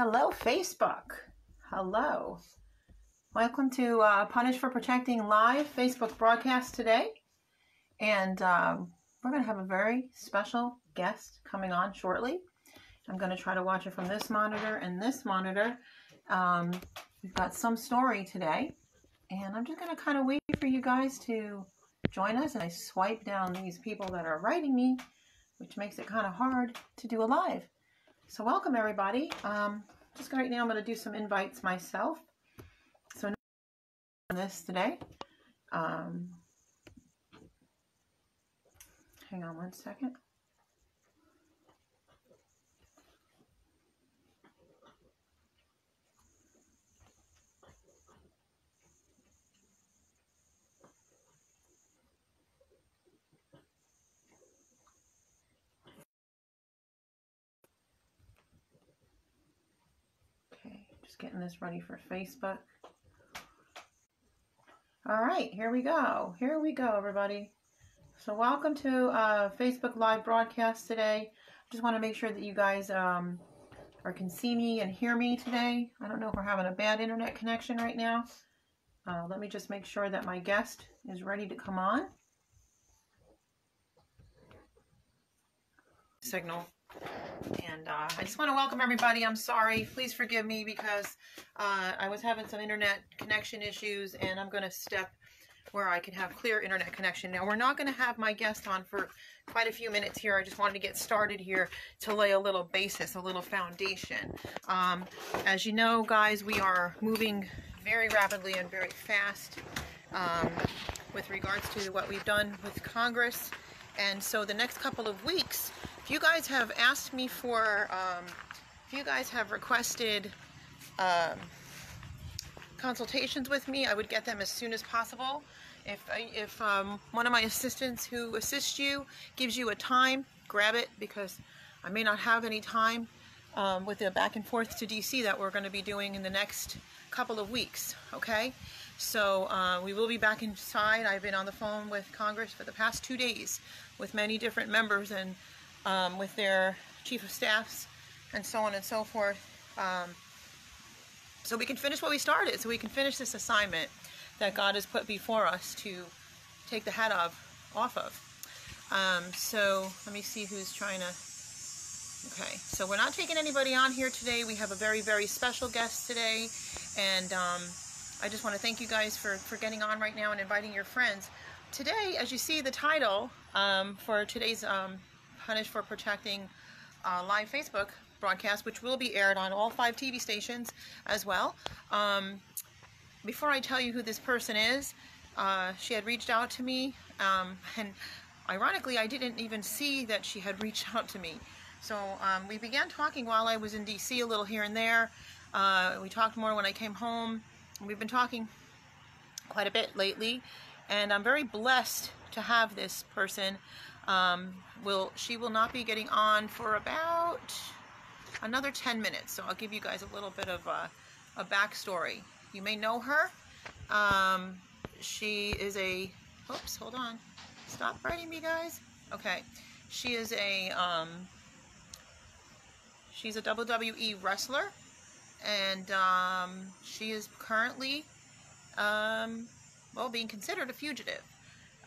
Hello, Facebook. Hello. Welcome to uh, Punish for Protecting Live Facebook broadcast today. And um, we're going to have a very special guest coming on shortly. I'm going to try to watch it from this monitor and this monitor. Um, we've got some story today. And I'm just going to kind of wait for you guys to join us. And I swipe down these people that are writing me, which makes it kind of hard to do a live. So welcome everybody. Um, just right now I'm going to do some invites myself. So on this today. Um, hang on one second. Getting this ready for Facebook. All right, here we go. Here we go, everybody. So welcome to uh, Facebook Live broadcast today. I just want to make sure that you guys um, or can see me and hear me today. I don't know if we're having a bad internet connection right now. Uh, let me just make sure that my guest is ready to come on. Signal. And uh, I just want to welcome everybody. I'm sorry. Please forgive me because uh, I was having some internet connection issues and I'm going to step where I can have clear internet connection. Now, we're not going to have my guest on for quite a few minutes here. I just wanted to get started here to lay a little basis, a little foundation. Um, as you know, guys, we are moving very rapidly and very fast um, with regards to what we've done with Congress. And so the next couple of weeks, if you guys have asked me for, um, if you guys have requested um, consultations with me, I would get them as soon as possible. If, if um, one of my assistants who assists you gives you a time, grab it because I may not have any time um, with the back and forth to DC that we're going to be doing in the next couple of weeks, okay? So uh, we will be back inside. I've been on the phone with Congress for the past two days with many different members and um, with their chief of staffs and so on and so forth. Um, so we can finish what we started, so we can finish this assignment that God has put before us to take the head of, off of. Um, so let me see who's trying to, okay, so we're not taking anybody on here today. We have a very, very special guest today, and um, I just want to thank you guys for, for getting on right now and inviting your friends. Today, as you see the title um, for today's um, punished for protecting uh, live Facebook broadcast, which will be aired on all five TV stations as well. Um, before I tell you who this person is, uh, she had reached out to me, um, and ironically, I didn't even see that she had reached out to me. So um, we began talking while I was in DC a little here and there. Uh, we talked more when I came home. We've been talking quite a bit lately, and I'm very blessed to have this person um, will she will not be getting on for about another 10 minutes. So I'll give you guys a little bit of a, a backstory. You may know her. Um, she is a, oops, hold on. Stop writing me, guys. Okay. She is a, um, she's a WWE wrestler. And um, she is currently, um, well, being considered a fugitive.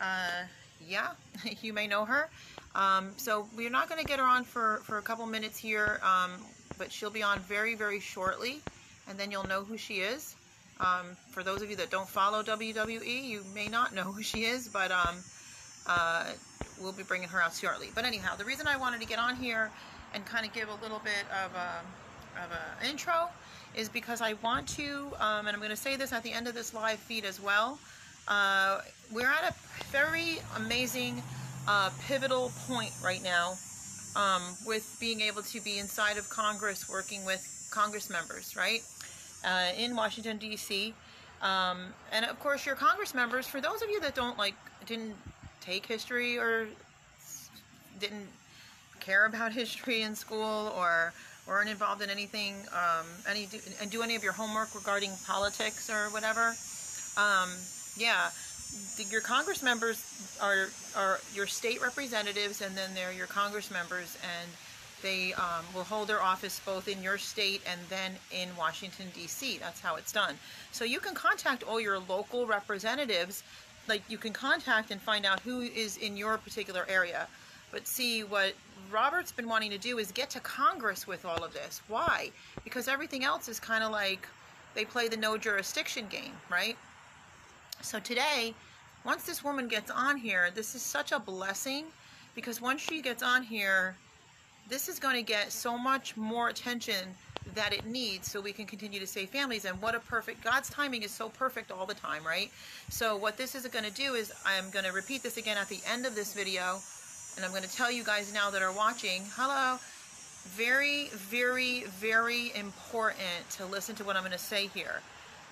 Uh, yeah, you may know her. Um, so we're not going to get her on for, for a couple minutes here, um, but she'll be on very, very shortly, and then you'll know who she is. Um, for those of you that don't follow WWE, you may not know who she is, but um, uh, we'll be bringing her out shortly. But anyhow, the reason I wanted to get on here and kind of give a little bit of a, of a intro is because I want to, um, and I'm going to say this at the end of this live feed as well, uh, we're at a very amazing pivotal point right now um, with being able to be inside of Congress working with Congress members, right? Uh, in Washington, D.C. Um, and of course, your Congress members, for those of you that don't like, didn't take history or didn't care about history in school or weren't involved in anything, um, any and do any of your homework regarding politics or whatever, um, yeah, your Congress members are are your state representatives, and then they're your Congress members, and They um, will hold their office both in your state and then in Washington, D.C. That's how it's done. So you can contact all your local representatives. Like you can contact and find out who is in your particular area. But see, what Robert's been wanting to do is get to Congress with all of this. Why? Because everything else is kind of like they play the no jurisdiction game, right? So today, once this woman gets on here, this is such a blessing because once she gets on here, this is going to get so much more attention that it needs so we can continue to save families. And what a perfect God's timing is so perfect all the time right? So what this is going to do is I'm going to repeat this again at the end of this video. And I'm going to tell you guys now that are watching hello. Very very very important to listen to what I'm going to say here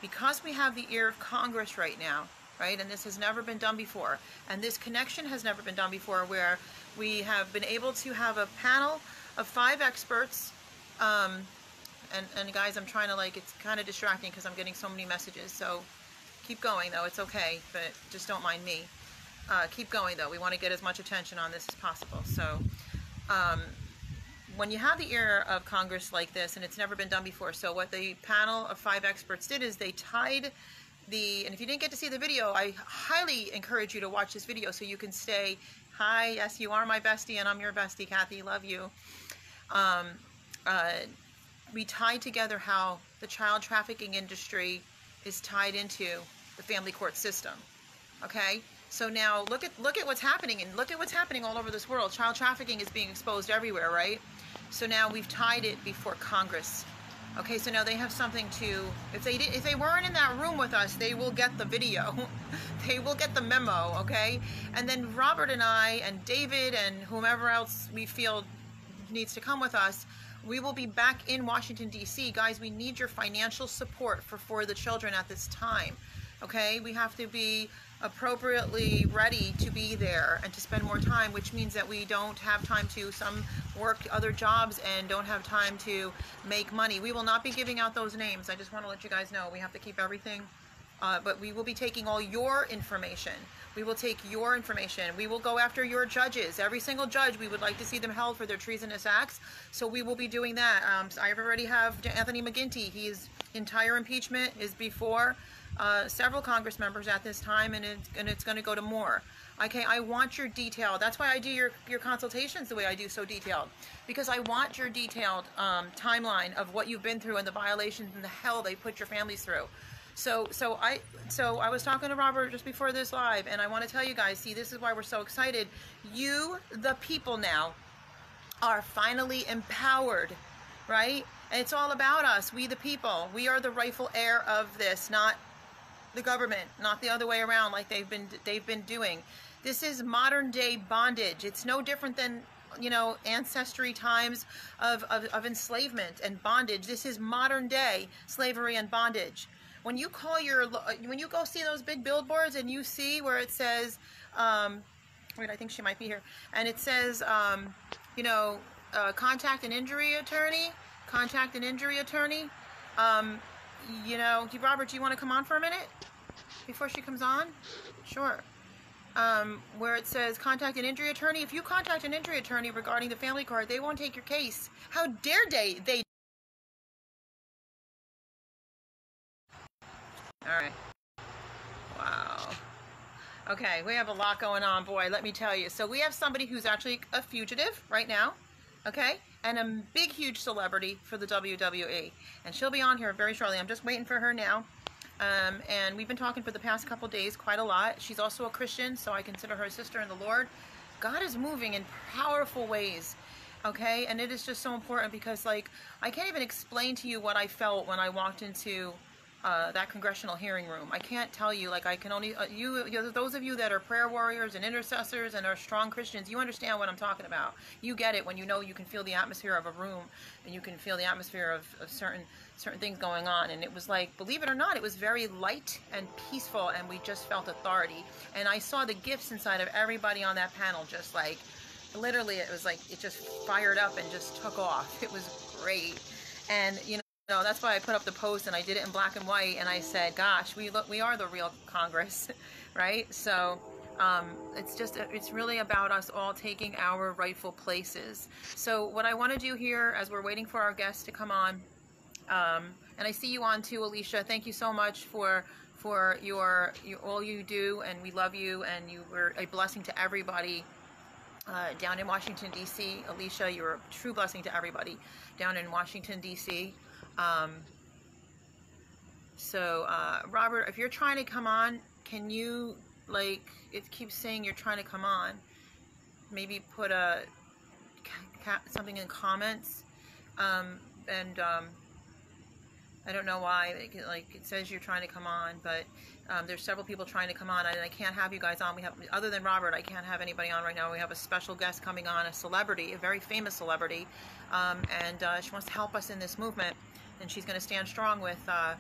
because we have the ear of Congress right now right and this has never been done before and this connection has never been done before where we have been able to have a panel of five experts. Um, and, and guys, I'm trying to like, it's kind of distracting because I'm getting so many messages. So keep going though, it's okay, but just don't mind me. Uh, keep going though, we want to get as much attention on this as possible. So um, when you have the ear of Congress like this, and it's never been done before, so what the panel of five experts did is they tied the, and if you didn't get to see the video, I highly encourage you to watch this video so you can stay Hi, yes, you are my bestie, and I'm your bestie, Kathy. Love you. Um, uh, we tied together how the child trafficking industry is tied into the family court system. Okay, so now look at look at what's happening, and look at what's happening all over this world. Child trafficking is being exposed everywhere, right? So now we've tied it before Congress. Okay, so now they have something to, if they, did, if they weren't in that room with us, they will get the video. they will get the memo, okay? And then Robert and I and David and whomever else we feel needs to come with us, we will be back in Washington, D.C. Guys, we need your financial support for For the Children at this time, okay? We have to be appropriately ready to be there and to spend more time, which means that we don't have time to some work other jobs and don't have time to make money. We will not be giving out those names. I just want to let you guys know we have to keep everything. Uh, but we will be taking all your information. We will take your information. We will go after your judges. Every single judge, we would like to see them held for their treasonous acts. So we will be doing that. Um, I already have Anthony McGinty. His entire impeachment is before uh, several Congress members at this time, and it's, and it's going to go to more. Okay, I want your detail. That's why I do your, your consultations the way I do so detailed. Because I want your detailed um, timeline of what you've been through and the violations and the hell they put your families through. So, so I, so I was talking to Robert just before this live, and I want to tell you guys, see, this is why we're so excited. You, the people now, are finally empowered, right? And it's all about us, we the people. We are the rightful heir of this, not the government, not the other way around like they've been they've been doing. This is modern day bondage. It's no different than you know ancestry times of, of, of enslavement and bondage. This is modern day slavery and bondage. When you call your when you go see those big billboards and you see where it says, um, wait, I think she might be here, and it says, um, you know, uh, contact an injury attorney, contact an injury attorney. Um, you know, Robert, do you want to come on for a minute before she comes on? Sure. Um, where it says contact an injury attorney. If you contact an injury attorney regarding the family card, they won't take your case. How dare they? They. All right. Wow. Okay, we have a lot going on, boy, let me tell you. So we have somebody who's actually a fugitive right now, okay? and a big, huge celebrity for the WWE. And she'll be on here very shortly. I'm just waiting for her now. Um, and we've been talking for the past couple days quite a lot. She's also a Christian, so I consider her a sister in the Lord. God is moving in powerful ways, okay? And it is just so important because, like, I can't even explain to you what I felt when I walked into uh, that congressional hearing room. I can't tell you, like I can only, uh, you, you know, those of you that are prayer warriors and intercessors and are strong Christians, you understand what I'm talking about. You get it when you know you can feel the atmosphere of a room and you can feel the atmosphere of, of certain certain things going on. And it was like, believe it or not, it was very light and peaceful and we just felt authority. And I saw the gifts inside of everybody on that panel just like, literally it was like, it just fired up and just took off. It was great. And, you know, no, that's why I put up the post and I did it in black and white and I said, gosh, we look, we are the real Congress, right? So, um, it's just it's really about us all taking our rightful places. So what I want to do here, as we're waiting for our guests to come on, um, and I see you on too, Alicia. Thank you so much for for your, your all you do, and we love you, and you were a blessing to everybody. Uh, down in Washington D.C., Alicia, you're a true blessing to everybody down in Washington D.C. Um, so, uh, Robert, if you're trying to come on, can you like it keeps saying you're trying to come on? Maybe put a something in comments, um, and um, I don't know why. Like, like, it says you're trying to come on, but um, there's several people trying to come on, and I can't have you guys on. We have other than Robert, I can't have anybody on right now. We have a special guest coming on, a celebrity, a very famous celebrity, um, and uh, she wants to help us in this movement, and she's going to stand strong with. Uh,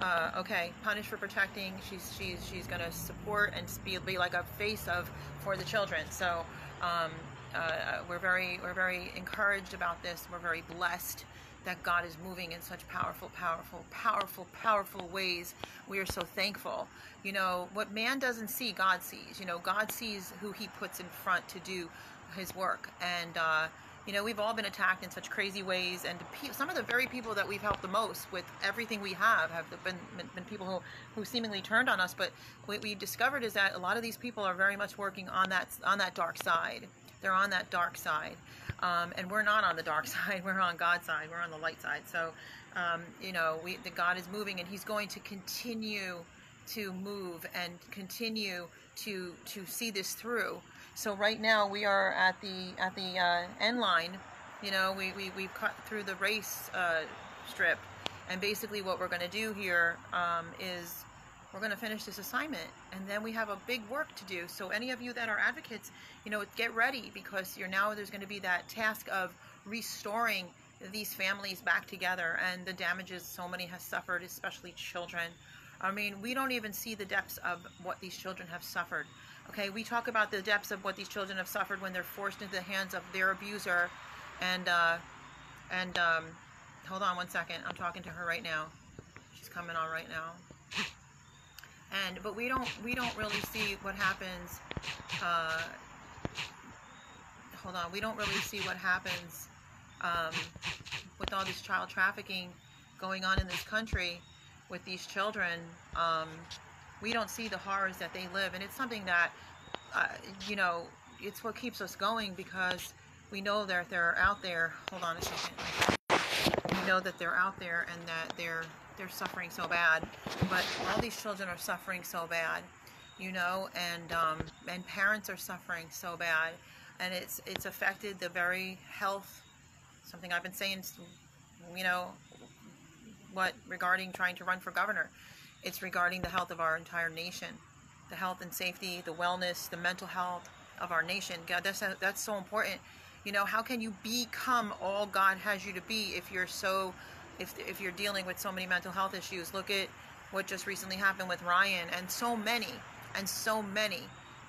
uh, okay, punish for protecting. She's she's she's going to support and be, be like a face of for the children. So um, uh, we're very we're very encouraged about this. We're very blessed that God is moving in such powerful, powerful, powerful, powerful ways. We are so thankful. You know what man doesn't see, God sees. You know God sees who He puts in front to do His work, and uh, you know, we've all been attacked in such crazy ways, and some of the very people that we've helped the most with everything we have have been, been people who, who seemingly turned on us. But what we discovered is that a lot of these people are very much working on that on that dark side. They're on that dark side, um, and we're not on the dark side. We're on God's side. We're on the light side. So, um, you know, we the God is moving, and He's going to continue to move and continue to to see this through. So right now we are at the at the uh, end line. You know, we, we, we've cut through the race uh, strip. And basically what we're going to do here um, is we're going to finish this assignment. And then we have a big work to do. So any of you that are advocates, you know, get ready because you're now there's going to be that task of restoring these families back together and the damages so many have suffered, especially children. I mean, we don't even see the depths of what these children have suffered. Okay, we talk about the depths of what these children have suffered when they're forced into the hands of their abuser, and uh, and um, hold on one second. I'm talking to her right now. She's coming on right now. And but we don't we don't really see what happens. Uh, hold on, we don't really see what happens um, with all this child trafficking going on in this country with these children. Um, we don't see the horrors that they live, and it's something that, uh, you know, it's what keeps us going because we know that they're out there. Hold on a second. We know that they're out there and that they're they're suffering so bad, but all these children are suffering so bad, you know, and um, and parents are suffering so bad, and it's it's affected the very health. Something I've been saying, you know, what regarding trying to run for governor it's regarding the health of our entire nation, the health and safety, the wellness, the mental health of our nation. God, that's that's so important. You know, how can you become all God has you to be if you're so, if if you're dealing with so many mental health issues? Look at what just recently happened with Ryan and so many and so many,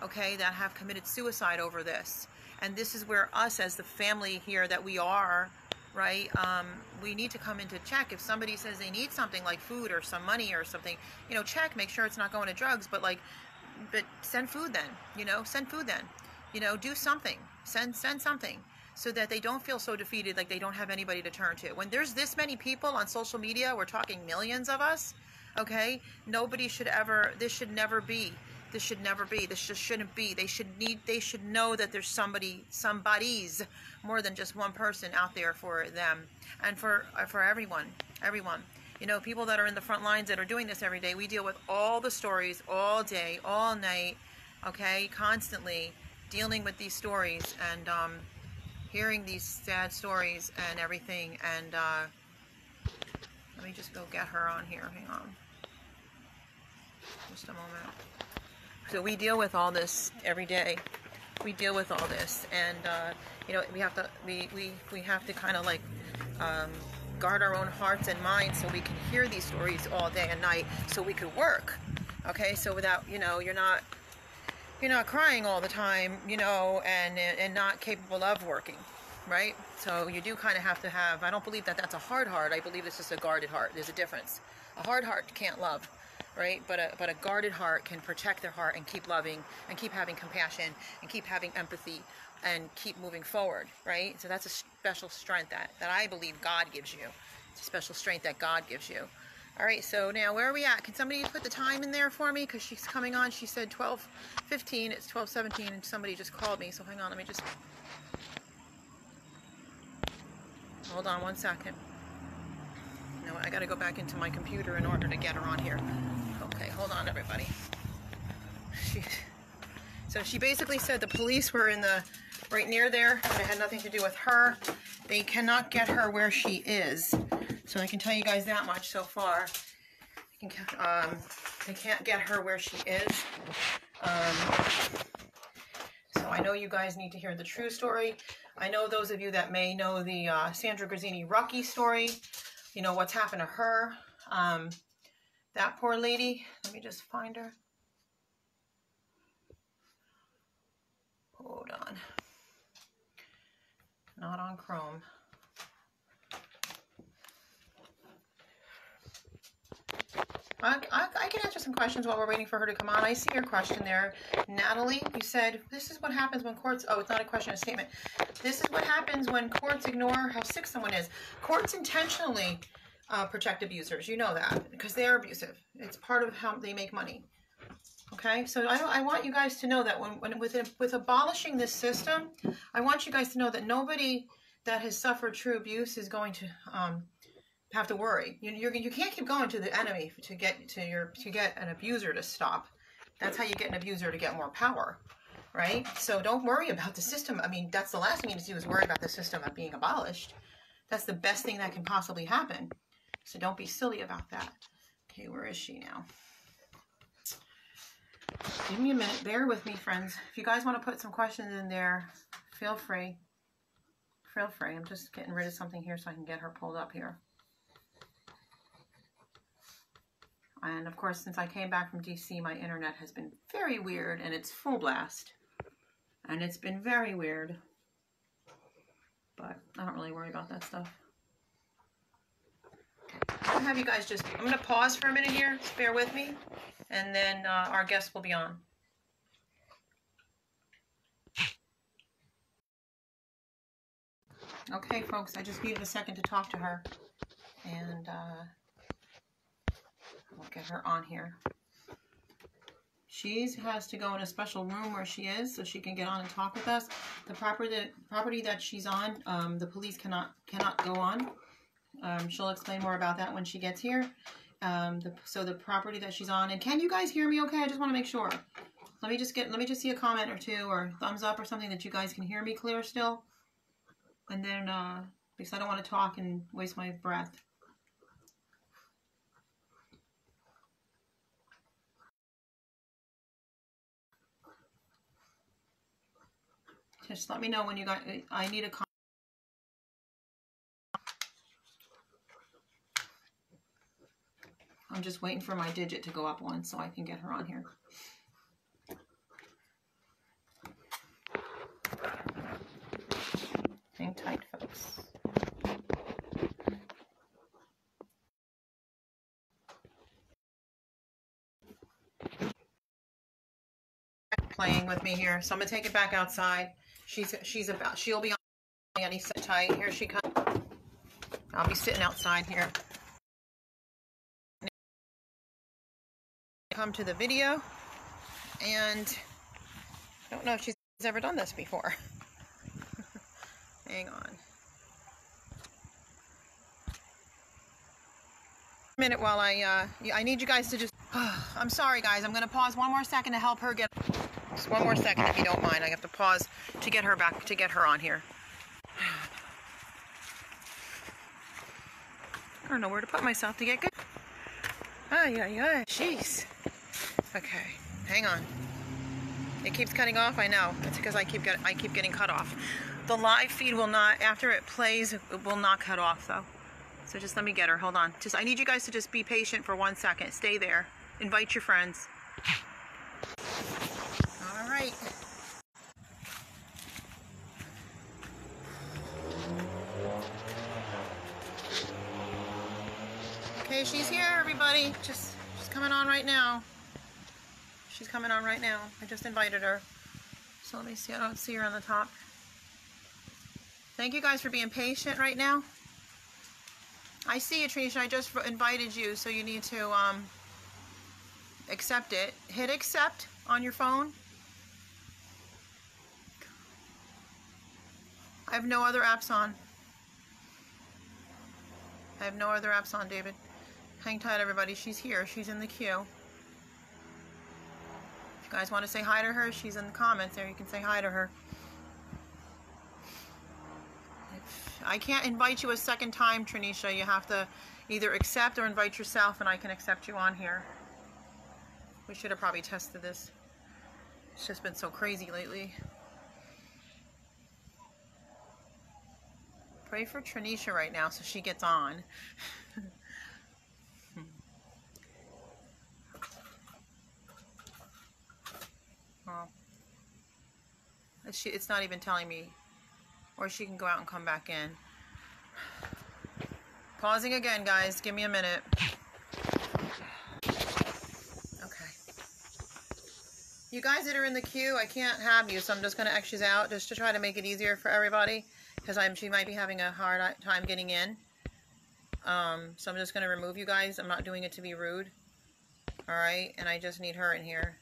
okay, that have committed suicide over this. And this is where us as the family here that we are right? Um, we need to come into check. If somebody says they need something like food or some money or something, you know, check, make sure it's not going to drugs, but like, but send food then, you know, send food then, you know, do something, send, send something so that they don't feel so defeated like they don't have anybody to turn to. When there's this many people on social media, we're talking millions of us, okay? Nobody should ever, this should never be this should never be. This just shouldn't be. They should need. They should know that there's somebody, somebody's more than just one person out there for them, and for uh, for everyone, everyone. You know, people that are in the front lines that are doing this every day. We deal with all the stories all day, all night. Okay, constantly dealing with these stories and um, hearing these sad stories and everything. And uh, let me just go get her on here. Hang on, just a moment. So we deal with all this every day. We deal with all this, and uh, you know we have to we we we have to kind of like um, guard our own hearts and minds so we can hear these stories all day and night, so we could work. Okay, so without you know you're not you're not crying all the time, you know, and and not capable of working, right? So you do kind of have to have. I don't believe that that's a hard heart. I believe it's just a guarded heart. There's a difference. A hard heart can't love right? But a, but a guarded heart can protect their heart and keep loving and keep having compassion and keep having empathy and keep moving forward, right? So that's a special strength that, that I believe God gives you. It's a special strength that God gives you. All right, so now where are we at? Can somebody put the time in there for me? Because she's coming on. She said 12:15. It's 12:17, and somebody just called me. So hang on, let me just hold on one second. No, I got to go back into my computer in order to get her on here. Okay, hold on, everybody. She, so she basically said the police were in the right near there, but it had nothing to do with her. They cannot get her where she is. So I can tell you guys that much so far. Can, um, they can't get her where she is. Um, so I know you guys need to hear the true story. I know those of you that may know the uh, Sandra Grazzini Rucki story, you know what's happened to her. Um, that poor lady, let me just find her. Hold on. On Chrome. I, I, I, can answer some questions while we're waiting for her to come on. I see your question there. Natalie, you said, this is what happens when courts, oh, it's not a question, a statement. This is what happens when courts ignore how sick someone is. Courts intentionally uh, protect abusers. You know that because they are abusive. It's part of how they make money. Okay, so I, I want you guys to know that when, when with, with abolishing this system, I want you guys to know that nobody that has suffered true abuse is going to um, have to worry. You you're, you can't keep going to the enemy to get to your to get an abuser to stop. That's how you get an abuser to get more power, right? So don't worry about the system. I mean, that's the last thing you need to do is worry about the system of being abolished. That's the best thing that can possibly happen. So don't be silly about that. Okay, where is she now? Give me a minute. Bear with me, friends. If you guys want to put some questions in there, feel free. Feel free. I'm just getting rid of something here so I can get her pulled up here. And of course, since I came back from DC, my internet has been very weird and it's full blast. And it's been very weird. But I don't really worry about that stuff. I'll have you guys just, I'm going to pause for a minute here. Just bear with me. And then uh, our guest will be on. Okay, folks, I just needed a second to talk to her. And, uh, We'll get her on here. She has to go in a special room where she is so she can get on and talk with us. The property that, property that she's on, um, the police cannot cannot go on. Um, she'll explain more about that when she gets here. Um, the, so the property that she's on, and can you guys hear me okay? I just want to make sure. Let me just get, let me just see a comment or two or thumbs up or something that you guys can hear me clear still. And then, uh, because I don't want to talk and waste my breath. Just let me know when you got, I need a I'm just waiting for my digit to go up one so I can get her on here. Hang tight, folks. Playing with me here, so I'm gonna take it back outside. She's she's about she'll be on any sit tight. Here she comes. I'll be sitting outside here. Come to the video and I don't know if she's ever done this before. Hang on. A minute while I uh I need you guys to just I'm sorry guys, I'm gonna pause one more second to help her get just one more second if you don't mind. I have to pause to get her back, to get her on here. I don't know where to put myself to get good. Ay, ay, ay. Jeez. Okay, hang on. It keeps cutting off, I know. It's because I keep get, I keep getting cut off. The live feed will not, after it plays, it will not cut off though. So just let me get her, hold on. Just, I need you guys to just be patient for one second. Stay there. Invite your friends right. Okay, she's here, everybody. Just, she's coming on right now. She's coming on right now. I just invited her. So let me see. I don't see her on the top. Thank you guys for being patient right now. I see you, Trisha. I just invited you, so you need to um, accept it. Hit accept on your phone. I have no other apps on. I have no other apps on, David. Hang tight, everybody. She's here. She's in the queue. If you guys want to say hi to her, she's in the comments there. You can say hi to her. I can't invite you a second time, Trenesha. You have to either accept or invite yourself, and I can accept you on here. We should have probably tested this. It's just been so crazy lately. Pray for Trenesha right now so she gets on. well, it's not even telling me. Or she can go out and come back in. Pausing again, guys. Give me a minute. Okay. You guys that are in the queue, I can't have you, so I'm just going to X you out just to try to make it easier for everybody because I'm she might be having a hard time getting in. Um, so I'm just going to remove you guys. I'm not doing it to be rude. Alright, and I just need her in here.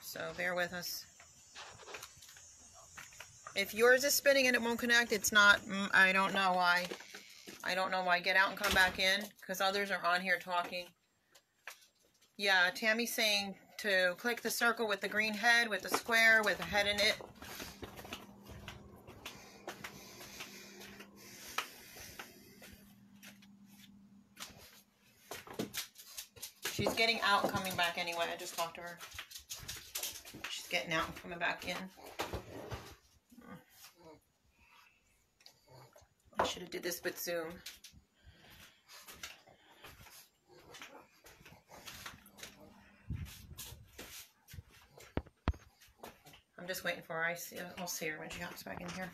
So bear with us. If yours is spinning and it won't connect, it's not, mm, I don't know why. I don't know why. Get out and come back in because others are on here talking. Yeah, Tammy's saying to click the circle with the green head, with the square, with a head in it. She's getting out coming back anyway. I just talked to her. She's getting out and coming back in. I should have did this with Zoom. I'm just waiting for her. I see, I'll see her when she hops back in here.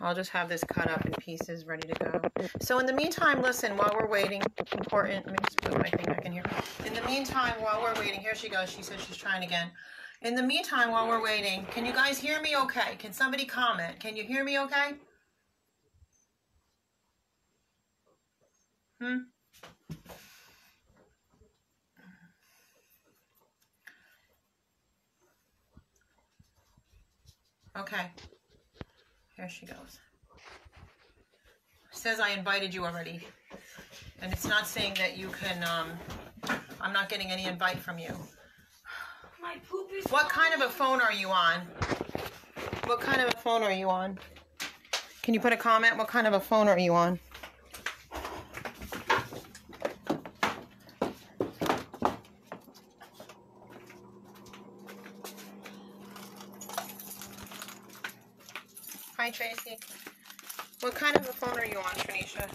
I'll just have this cut up in pieces ready to go. So in the meantime, listen, while we're waiting, important, let me just put my thing back in here. In the meantime, while we're waiting, here she goes. She says she's trying again. In the meantime, while we're waiting, can you guys hear me okay? Can somebody comment? Can you hear me okay? Hmm? Okay. Here she goes. Says I invited you already. And it's not saying that you can, um, I'm not getting any invite from you. My poop is What kind of a phone are you on? What kind of a phone are you on? Can you put a comment? What kind of a phone are you on? Hi, Tracy. What kind of a phone are you on, Trenesha?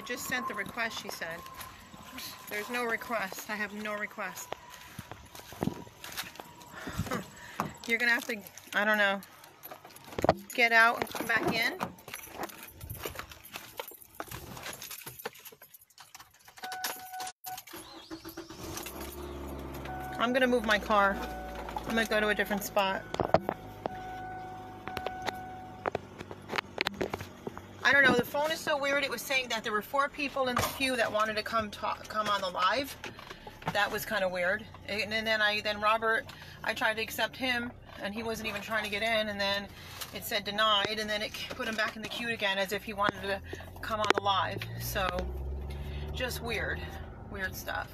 I just sent the request, she said. There's no request. I have no request. You're going to have to, I don't know, get out and come back in. I'm gonna move my car. I'm gonna go to a different spot. I don't know, the phone is so weird. It was saying that there were four people in the queue that wanted to come talk, come on the live. That was kind of weird. And then I, then Robert, I tried to accept him and he wasn't even trying to get in and then it said denied and then it put him back in the queue again as if he wanted to come on the live. So just weird, weird stuff.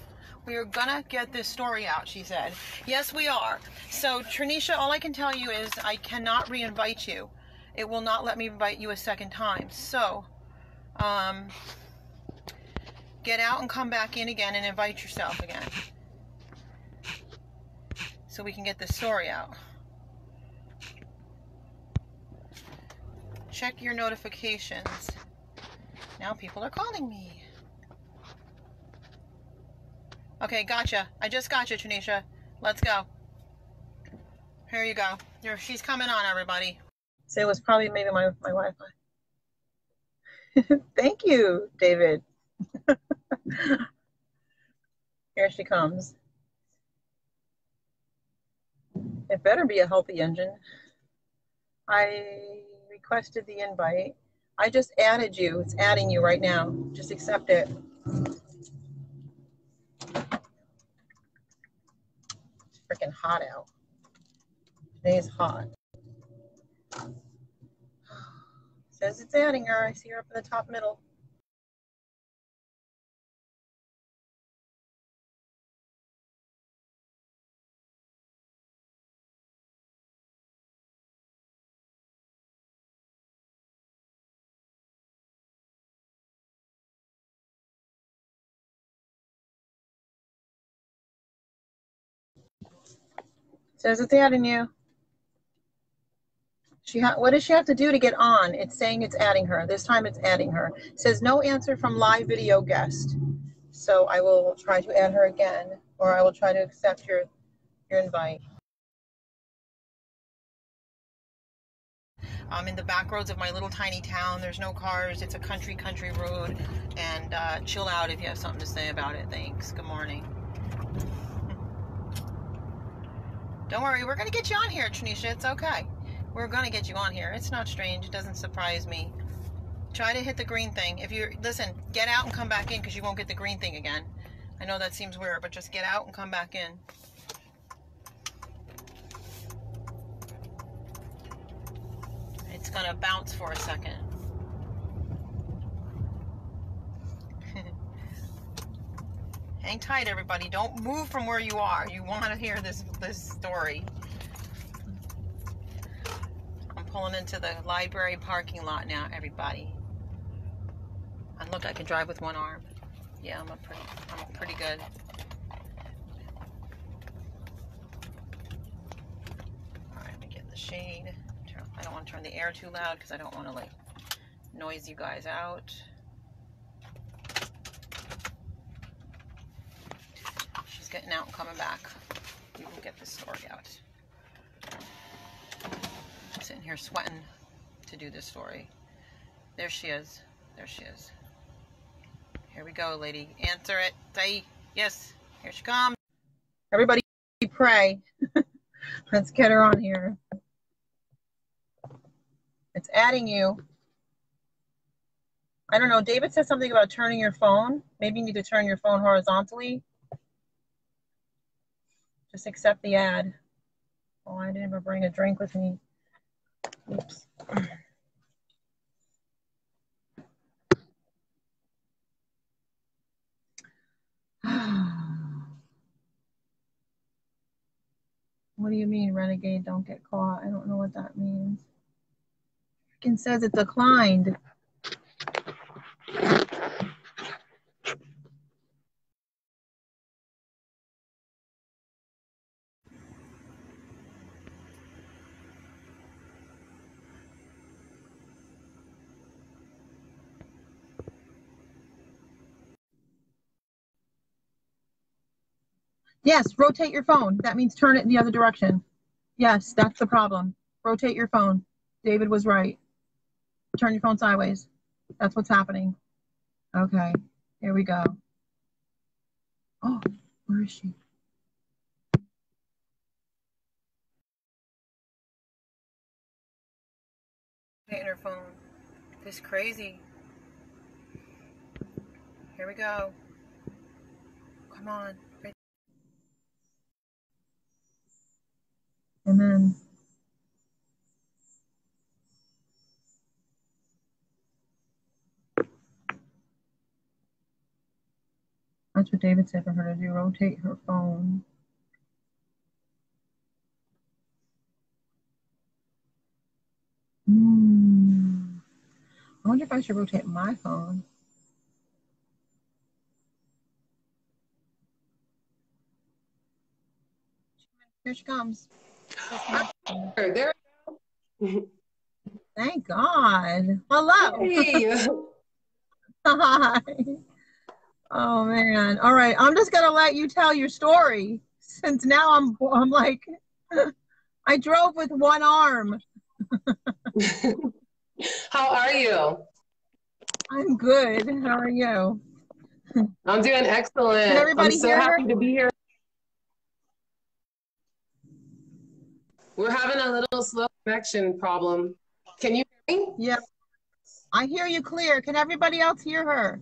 We are gonna get this story out, she said. Yes, we are. So, Trenesha, all I can tell you is I cannot re-invite you. It will not let me invite you a second time. So, um, get out and come back in again and invite yourself again. So we can get this story out. Check your notifications. Now people are calling me. Okay, gotcha. I just got you, Tanisha. Let's go. Here you go. She's coming on, everybody. So it was probably maybe my, my Wi-Fi. Thank you, David. Here she comes. It better be a healthy engine. I requested the invite. I just added you. It's adding you right now. Just accept it. It's freaking hot out. Today's hot. Says it's adding her. I see her up in the top middle. Says it's adding you. She ha- what does she have to do to get on? It's saying it's adding her. This time it's adding her. It says no answer from live video guest. So I will try to add her again, or I will try to accept your your invite. I'm in the back roads of my little tiny town. There's no cars. It's a country, country road. And uh, chill out if you have something to say about it. Thanks. Good morning. Don't worry, we're going to get you on here, Tanisha. It's okay. We're going to get you on here. It's not strange. It doesn't surprise me. Try to hit the green thing. If you listen, get out and come back in because you won't get the green thing again. I know that seems weird, but just get out and come back in. It's going to bounce for a second. Hang tight, everybody. Don't move from where you are. You want to hear this this story. Pulling into the library parking lot now, everybody. And look, I can drive with one arm. Yeah, I'm a pretty, I'm pretty good. All right, let me get in the shade. Turn, I don't want to turn the air too loud because I don't want to like noise you guys out. She's getting out and coming back. We will get this story out. Here sweating to do this story. There she is. There she is. Here we go, lady. Answer it. Say yes. Here she comes. Everybody pray. Let's get her on here. It's adding you. I don't know. David said something about turning your phone. Maybe you need to turn your phone horizontally. Just accept the ad. Oh, I didn't even bring a drink with me. Oops. What do you mean, renegade? Don't get caught. I don't know what that means. Freaking says it declined. Yes, rotate your phone. That means turn it in the other direction. Yes, that's the problem. Rotate your phone. David was right. Turn your phone sideways. That's what's happening. Okay, here we go. Oh, where is she? Rotating her phone. This crazy. Here we go. Come on. Amen. That's what David said for her to do. Rotate her phone. Hmm. I wonder if I should rotate my phone. Here she comes. There. Thank God. Hello. Hey. Hi. Oh man. All right. I'm just gonna let you tell your story since now I'm I'm like I drove with one arm. How are you? I'm good. How are you? I'm doing excellent. Can everybody I'm so hear happy to be here. We're having a little slow connection problem. Can you hear me? Yeah. I hear you clear. Can everybody else hear her?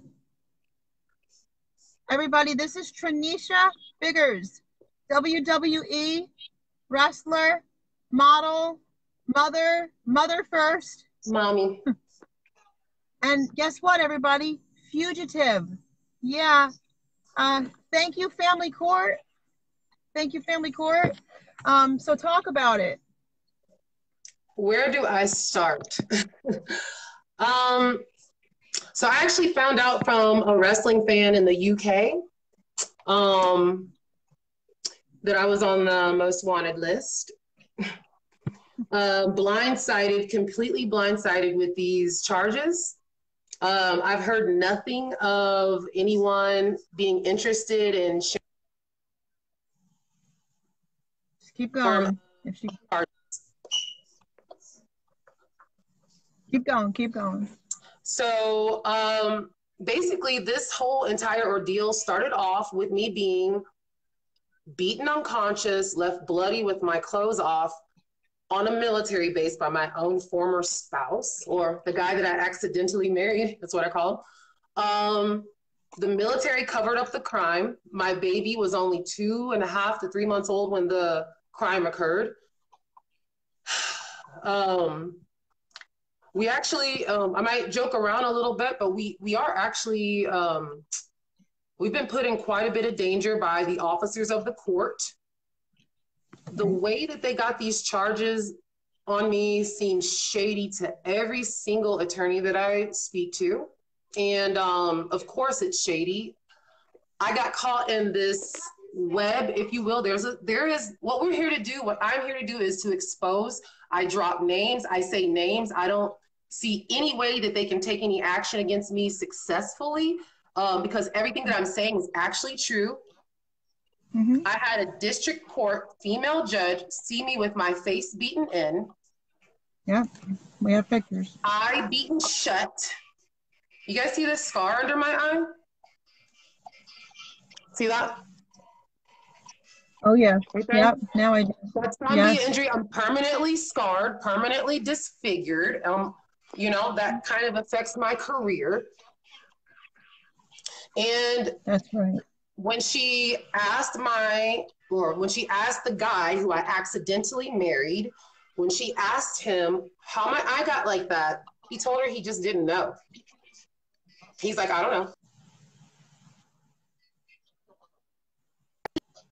Everybody, this is Trenesha Biggers, WWE wrestler, model, mother, mother first. Mommy. And guess what, everybody? Fugitive. Yeah. Uh, thank you, Family Court. Thank you, Family Court. Um, so talk about it. Where do I start? um, so I actually found out from a wrestling fan in the UK um, that I was on the most wanted list. Uh, blindsided, completely blindsided with these charges. Um, I've heard nothing of anyone being interested in sharing Just keep going. If she keep going, keep going. So um, basically, this whole entire ordeal started off with me being beaten unconscious, left bloody with my clothes off on a military base by my own former spouse, or the guy that I accidentally married. That's what I call him. Um, the military covered up the crime. My baby was only two and a half to three months old when the crime occurred. Um, we actually um, i might joke around a little bit but we we are actually um, we've been put in quite a bit of danger by the officers of the court. The way that they got these charges on me seems shady to every single attorney that i speak to. And um, of course it's shady. I got caught in this web if you will there's a there is what we're here to do what i'm here to do is to expose i drop names i say names i don't see any way that they can take any action against me successfully um, because everything that I'm saying is actually true. Mhm. I had a district court female judge see me with my face beaten in, Yeah, we have pictures. eye beaten shut. You guys see this scar under my eye? See that? Oh yeah. Right there? Yep. Now I do. That's not Yes. injury. I'm permanently scarred, permanently disfigured. Um, you know, that kind of affects my career. And That's right. when she asked my, or when she asked the guy who I accidentally married, when she asked him how my eye got like that, he told her he just didn't know. He's like, I don't know.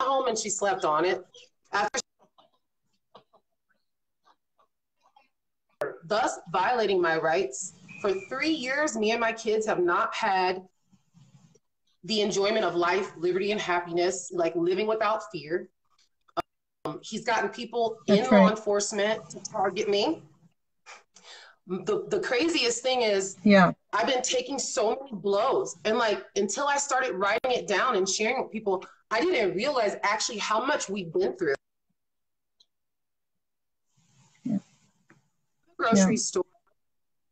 Home and she slept on it. After thus violating my rights. For three years, me and my kids have not had the enjoyment of life, liberty, and happiness, like living without fear. Um, he's gotten people in That's law enforcement to target me. The, the craziest thing is Yeah. I've been taking so many blows. And like until I started writing it down and sharing with people, I didn't realize actually how much we've been through. Yeah. Grocery Yeah. store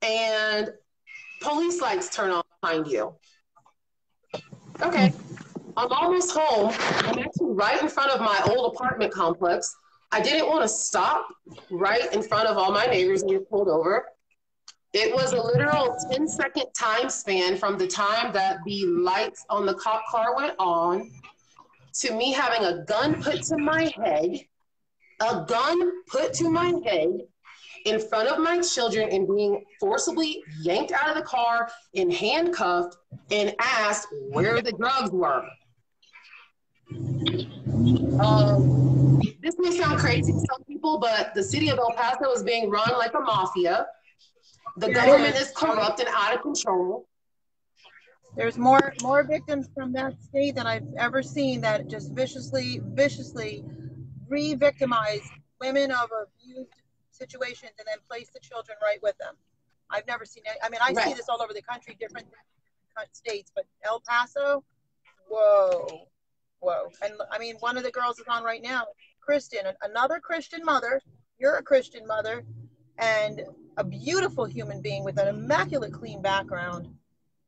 and police lights turn on behind you. Okay. I'm almost home. I'm actually right in front of my old apartment complex. I didn't want to stop right in front of all my neighbors and get pulled over. It was a literal 10 second time span from the time that the lights on the cop car went on to me having a gun put to my head, a gun put to my head in front of my children and being forcibly yanked out of the car and handcuffed and asked where the drugs were. Um, this may sound crazy to some people, but the city of El Paso is being run like a mafia. The government is corrupt and out of control. There's more more victims from that state than I've ever seen that just viciously, viciously re-victimize women of abused situations and then place the children right with them. I've never seen it. I mean, I see this all over the country, different states, but El Paso, whoa, whoa. And I mean, one of the girls is on right now, Kristen, another Christian mother. You're a Christian mother, and a beautiful human being with an immaculate, clean background.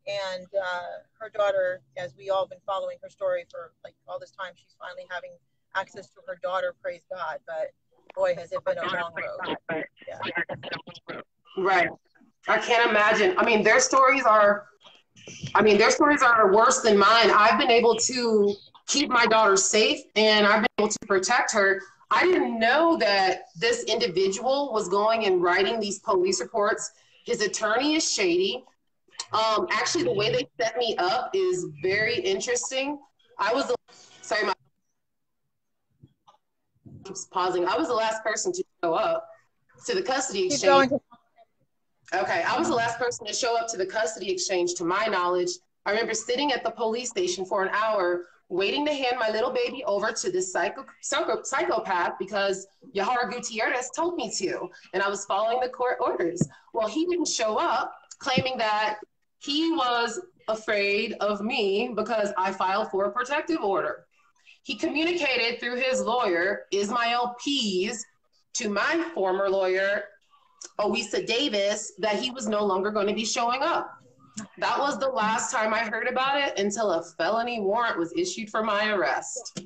And uh, her daughter, as we all been following her story for like all this time, she's finally having access to her daughter. Praise God! But boy, has it been a long road. Yeah. Right. I can't imagine. I mean, their stories are, I mean, their stories are worse than mine. I've been able to keep my daughter safe and I've been able to protect her. I didn't know that this individual was going and writing these police reports. His attorney is shady. Um, actually, the way they set me up is very interesting. I was, sorry, my keeps pausing. I was the last person to show up to the custody exchange. Okay, I was the last person to show up to the custody exchange, to my knowledge. I remember sitting at the police station for an hour, waiting to hand my little baby over to this psycho, psycho, psychopath because Yahara Gutierrez told me to, and I was following the court orders. Well, he didn't show up, claiming that he was afraid of me because I filed for a protective order. He communicated through his lawyer, Ismael Pease, to my former lawyer, Oisa Davis that he was no longer going to be showing up. That was the last time I heard about it until a felony warrant was issued for my arrest.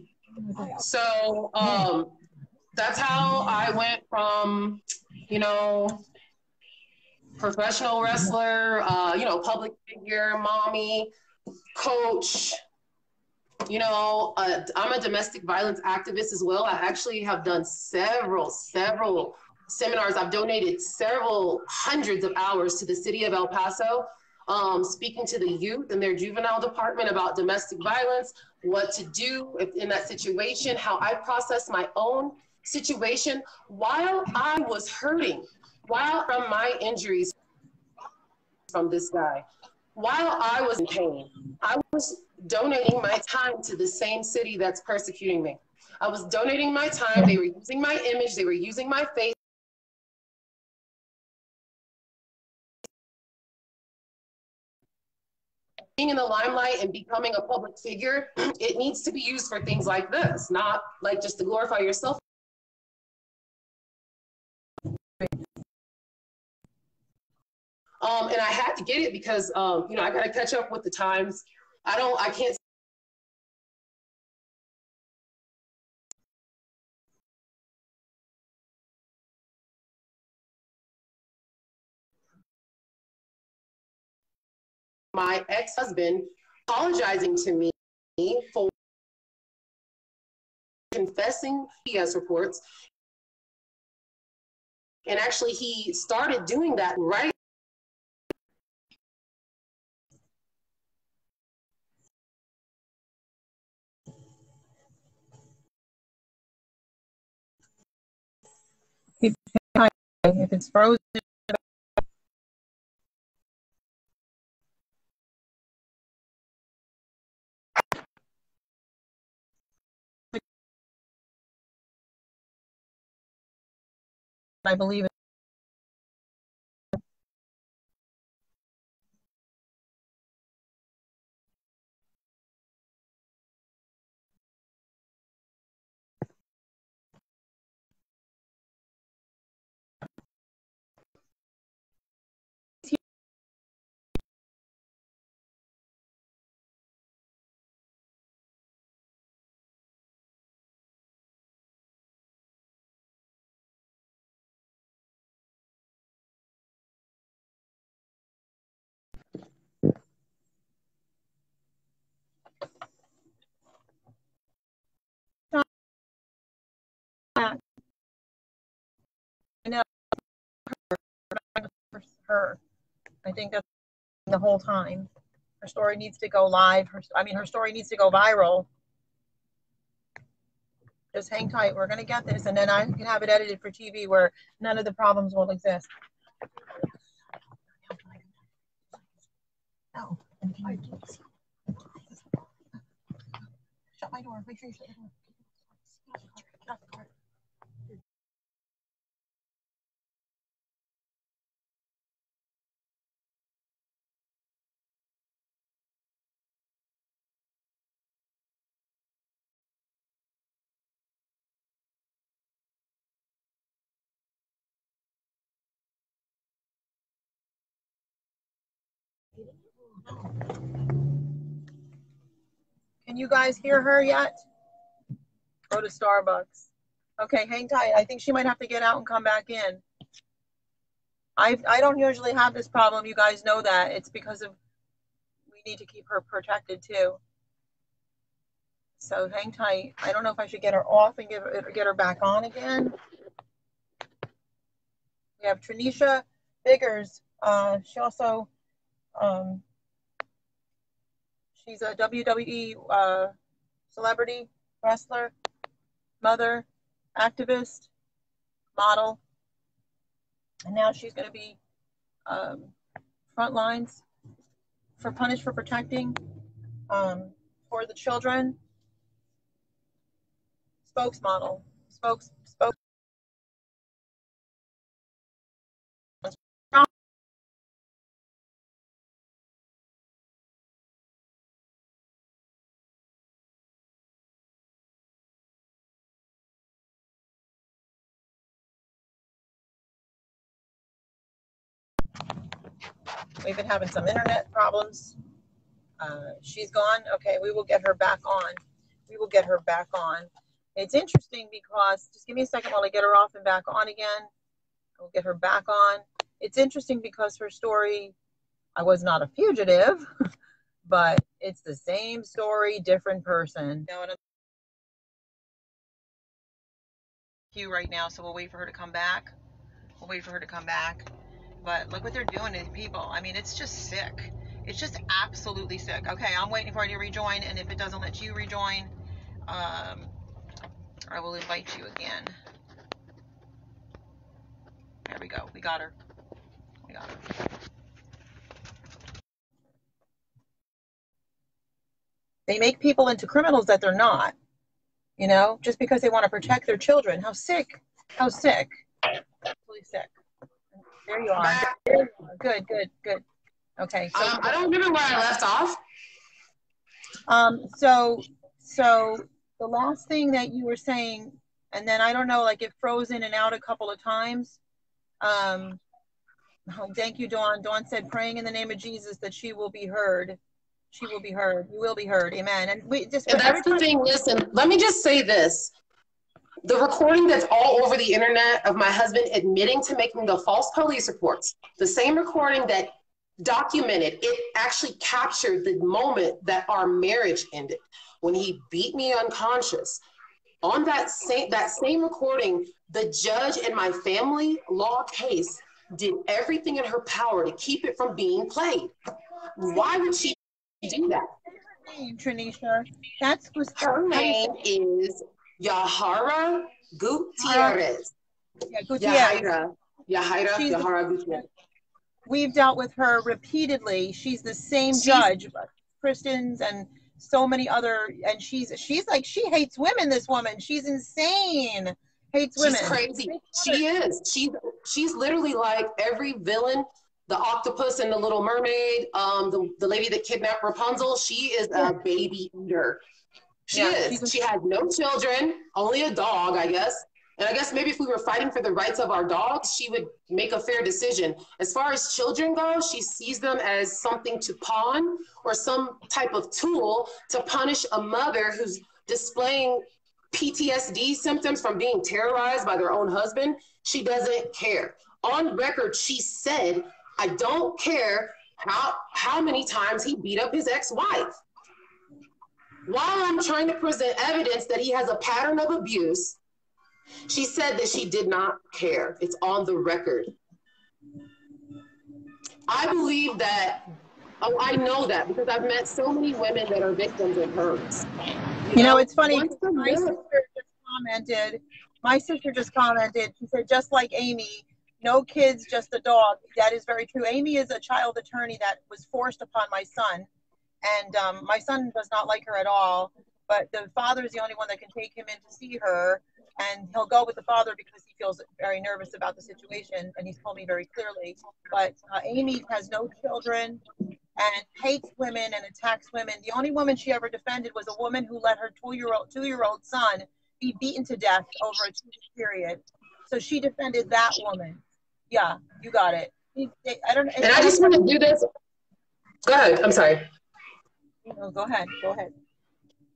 So um, that's how I went from, you know, professional wrestler, uh, you know, public figure, mommy, coach. You know, uh, I'm a domestic violence activist as well. I actually have done several, several seminars. I've donated several hundreds of hours to the city of El Paso, um, speaking to the youth and their juvenile department about domestic violence, what to do if, in that situation, how I process my own situation while I was hurting, while from my injuries from this guy, while I was in pain. I was donating my time to the same city that's persecuting me. I was donating my time. They were using my image. They were using my face. being in the limelight and becoming a public figure, it needs to be used for things like this, not like just to glorify yourself. Um, and I had to get it because um, you know I got to catch up with the times. I don't, I can't. My ex-husband apologizing to me for confessing PS reports. And actually, he started doing that right If it's frozen, I believe it. for her. I think that's the whole time. Her story needs to go live. Her, I mean, her story needs to go viral. Just hang tight. We're gonna get this, and then I can have it edited for TV where none of the problems will exist. Oh, no. Shut my door. Make sure you shut the door. Can you guys hear her yet? Go to Starbucks. Okay, hang tight. I think she might have to get out and come back in. I I don't usually have this problem. You guys know that. It's because of we need to keep her protected too. So hang tight. I don't know if I should get her off and give get her back on again. We have Trenesha Biggers. Uh, she also um, she's a WWE uh, celebrity wrestler, mother, activist, model, and now she's going to be um, front lines for punished for protecting um, for the children. Spokesmodel, spokes, We've been having some internet problems. Uh, she's gone. Okay, we will get her back on. We will get her back on. It's interesting because, just give me a second while I get her off and back on again. We'll get her back on. It's interesting because her story, I was not a fugitive, but it's the same story, different person. You know what I'm right now, so we'll wait for her to come back. We'll wait for her to come back. But look what they're doing to people. I mean, it's just sick. It's just absolutely sick. Okay, I'm waiting for you to rejoin, and if it doesn't let you rejoin, um, I will invite you again. There we go. We got her. We got her. They make people into criminals that they're not. You know, just because they want to protect their children. How sick. How sick. Absolutely sick. There you are. Good, good, good. Okay. So, um, I don't remember where I left off. Um, so, so the last thing that you were saying, and then I don't know, like it froze in and out a couple of times. Um, oh, thank you, Dawn. Dawn said, praying in the name of Jesus that she will be heard. She will be heard. You will be heard. Amen. And we just. And that's the thing. Listen, let me just say this the recording that's all over the internet of my husband admitting to making the false police reports, the same recording that documented, it actually captured the moment that our marriage ended when he beat me unconscious. On that same that same recording, the judge in my family law case did everything in her power to keep it from being played. Why would she do that? Trenesha, that's was her name is Yahara Gutierrez. Yeah, Gutierrez. Yahira. Yahira, Yahara Gutierrez. We've dealt with her repeatedly. She's the same she's, judge, Christians and so many other, and she's she's like she hates women. This woman, she's insane. Hates women. She's crazy. She is. She's she's literally like every villain the octopus and the little mermaid, um, the, the lady that kidnapped Rapunzel, she is a baby eater. She yeah, is. She has no children, only a dog, I guess. And I guess maybe if we were fighting for the rights of our dogs, she would make a fair decision. As far as children go, she sees them as something to pawn or some type of tool to punish a mother who's displaying PTSD symptoms from being terrorized by their own husband. She doesn't care. On record, she said, I don't care how, how many times he beat up his ex wife while I'm trying to present evidence that he has a pattern of abuse, she said that she did not care. It's on the record. I believe that, oh, I know that because I've met so many women that are victims of hers. You, you know, know, it's funny. My sister just commented, my sister just commented, she said, just like Amy, no kids, just a dog. That is very true. Amy is a child attorney that was forced upon my son and um, my son does not like her at all. But the father is the only one that can take him in to see her, and he'll go with the father because he feels very nervous about the situation, and he's told me very clearly. But uh, Amy has no children and hates women and attacks women. The only woman she ever defended was a woman who let her two-year-old two-year-old son be beaten to death over a two-week period. So she defended that woman. Yeah, you got it. I don't. And I just want to do this Go ahead. I'm sorry. Go ahead. Go ahead.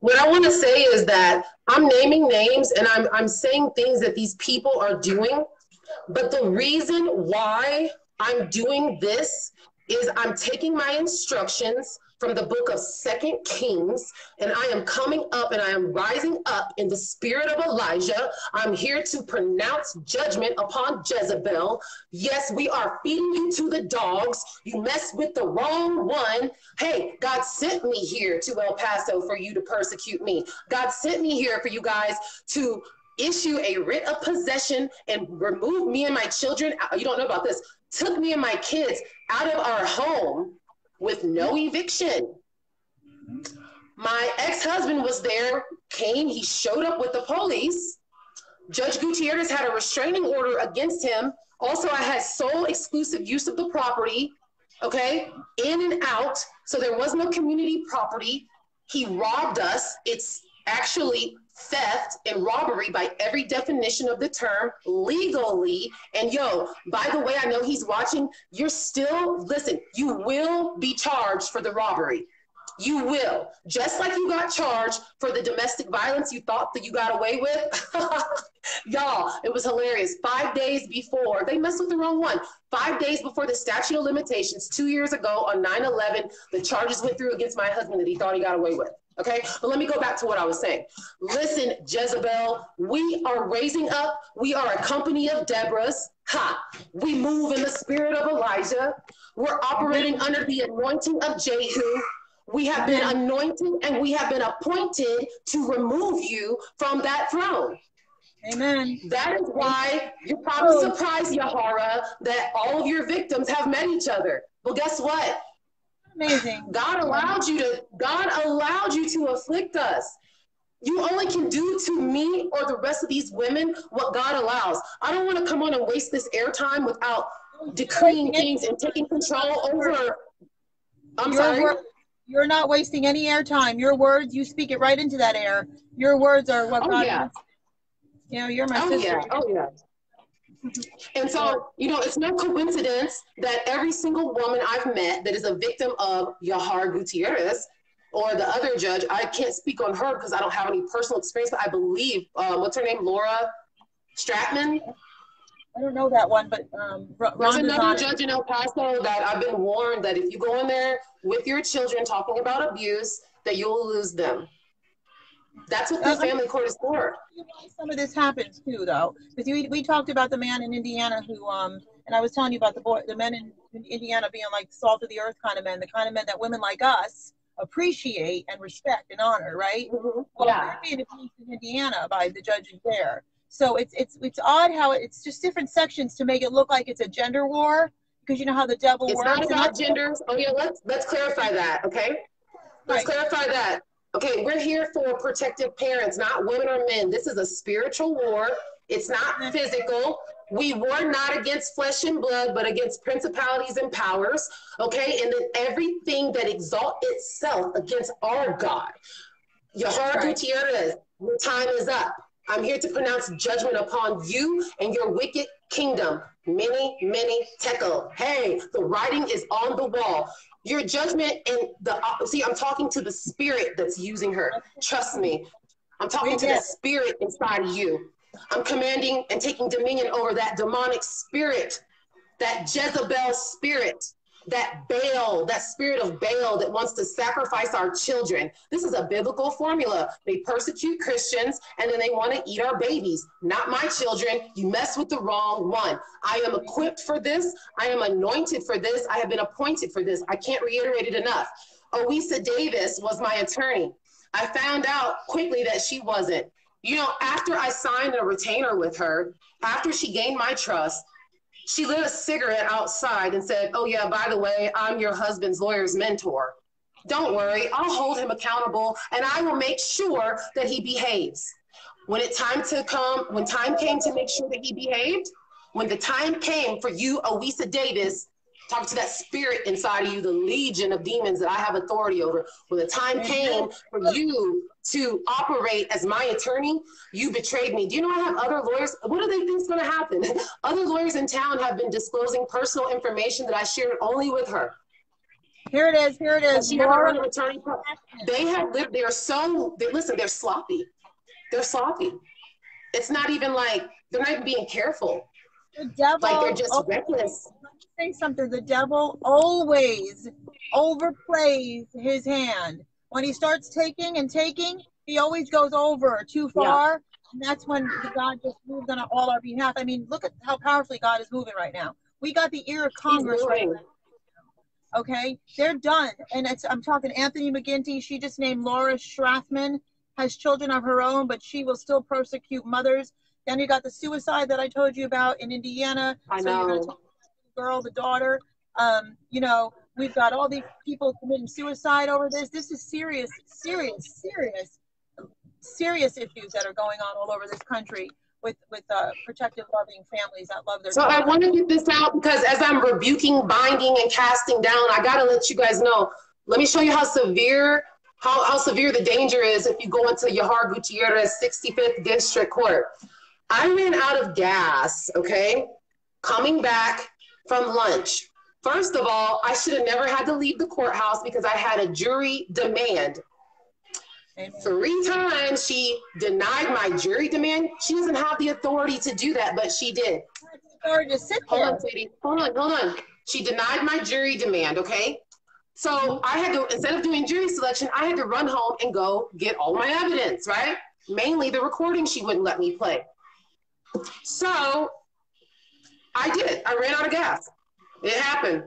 What I want to say is that I'm naming names and I'm I'm saying things that these people are doing, but the reason why I'm doing this is I'm taking my instructions from the book of Second Kings, and I am coming up and I am rising up in the spirit of Elijah. I'm here to pronounce judgment upon Jezebel. Yes, we are feeding you to the dogs. You mess with the wrong one. Hey, God sent me here to El Paso for you to persecute me. God sent me here for you guys to issue a writ of possession and remove me and my children. You don't know about this. Took me and my kids out of our home with no eviction. My ex husband was there, came, he showed up with the police. Judge Gutierrez had a restraining order against him. Also, I had sole exclusive use of the property, okay, in and out. So there was no community property. He robbed us. It's actually theft and robbery by every definition of the term legally. And yo, by the way, I know he's watching. You're still, listen, you will be charged for the robbery. You will. Just like you got charged for the domestic violence you thought that you got away with. Y'all, it was hilarious. Five days before, they messed with the wrong one. Five days before the statute of limitations, two years ago on 9 11, the charges went through against my husband that he thought he got away with. Okay, but let me go back to what I was saying. Listen, Jezebel, we are raising up. We are a company of Deborahs. Ha! We move in the spirit of Elijah. We're operating under the anointing of Jehu. We have been anointed and we have been appointed to remove you from that throne. Amen. That is why you're probably oh. surprised, Yahara, that all of your victims have met each other. Well, guess what? Amazing. God allowed you to, God allowed you to afflict us. You only can do to me or the rest of these women what God allows. I don't want to come on and waste this airtime without decreeing things and taking control over. I'm Your sorry. wor- you're not wasting any airtime. Your words, you speak it right into that air. Your words are what Oh, God yeah. You know, you're my Oh sister. yeah, oh yeah. And so, you know, it's no coincidence that every single woman I've met that is a victim of Yahar Gutierrez or the other judge, I can't speak on her because I don't have any personal experience, but I believe, uh, what's her name, Laura Strathmann? I don't know that one, but um, R- There's another judge in El Paso that I've been warned that if you go in there with your children talking about abuse, that you'll lose them. That's what the family court is for. You know why some of this happens too, though, because we, we talked about the man in Indiana who, um, and I was telling you about the boy, the men in, in Indiana being like salt of the earth kind of men, the kind of men that women like us appreciate and respect and honor, right? Well, Yeah. they're being abused in Indiana by the judges there. So it's it's it's odd how it's just different sections to make it look like it's a gender war because you know how the devil It's works. not about genders. Oh yeah, let's let's clarify that, okay? Let's Right. clarify that. Okay, we're here for protective parents, not women or men. This is a spiritual war. It's not physical. We war not against flesh and blood, but against principalities and powers. Okay, and then everything that exalt itself against our God. Yahar Right. Gutierrez, your time is up. I'm here to pronounce judgment upon you and your wicked kingdom. Mene, mene, tekel. Hey, the writing is on the wall. Your judgment and the see, I'm talking to the spirit that's using her. Trust me. I'm talking to the spirit inside of you. I'm commanding and taking dominion over that demonic spirit, that Jezebel spirit, that Baal, that spirit of Baal that wants to sacrifice our children. This is a biblical formula. They persecute Christians and then they want to eat our babies. Not my children. You mess with the wrong one. I am equipped for this. I am anointed for this. I have been appointed for this. I can't reiterate it enough. Owisa Davis was my attorney. I found out quickly that she wasn't. You know, after I signed a retainer with her, after she gained my trust, she lit a cigarette outside and said, Oh, yeah, by the way, I'm your husband's lawyer's mentor. Don't worry, I'll hold him accountable and I will make sure that he behaves. When it time to come, when time came to make sure that he behaved, when the time came for you, Owisa Davis, talk to that spirit inside of you, the legion of demons that I have authority over. When the time came for you to operate as my attorney, you betrayed me. Do you know I have other lawyers? What do they think is going to happen? other lawyers in town have been disclosing personal information that I shared only with her. Here it is. Here it is. Run an attorney. They have lived. They're so. They, listen, they're sloppy. They're sloppy. It's not even like they're not even being careful. the devil. Like they're just reckless. Say something. The devil always overplays his hand. When he starts taking and taking, he always goes over too Yeah. far. And that's when God just moves on all our behalf. I mean, look at how powerfully God is moving right now. We got the ear of Congress right now. Okay, they're done. And it's, I'm talking Anthony McGinty. She just named Laura Strathmann, has children of her own, but she will still persecute mothers. Then you got the suicide that I told you about in Indiana. I So you're gonna know. Girl, the daughter. Um, you know, we've got all these people committing suicide over this. This is serious, serious, serious, serious issues that are going on all over this country with with uh, protective, loving families that love their. So I want to get this out because as I'm rebuking, binding, and casting down, I gotta let you guys know. Let me show you how severe how, how severe the danger is if you go into Yahar Gutierrez 65th District Court. I ran out of gas, okay, coming back from lunch. First of all, I should have never had to leave the courthouse because I had a jury demand. Amen. Three times she denied my jury demand. She doesn't have the authority to do that, but she did. Or just sit Hold on, sweetie. Hold on, hold on. She denied my jury demand, okay? So I had to, instead of doing jury selection, I had to run home and go get all my evidence, right? Mainly the recording she wouldn't let me play. So I did. I ran out of gas. It happened.